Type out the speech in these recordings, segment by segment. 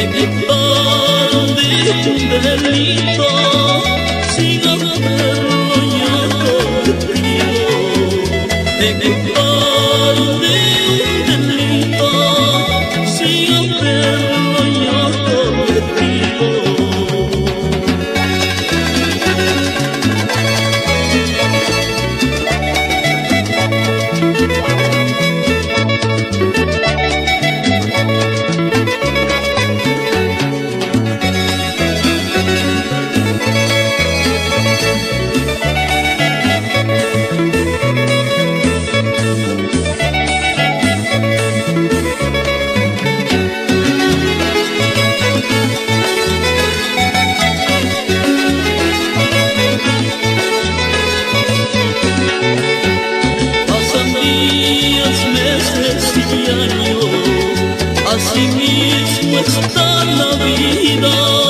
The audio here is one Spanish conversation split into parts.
de mi Berlín. Así mismo está la vida.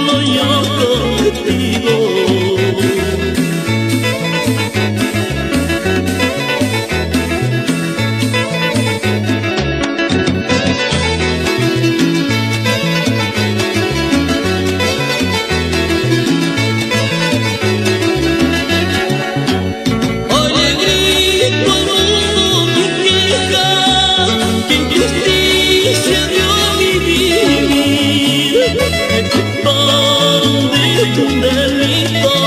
un delito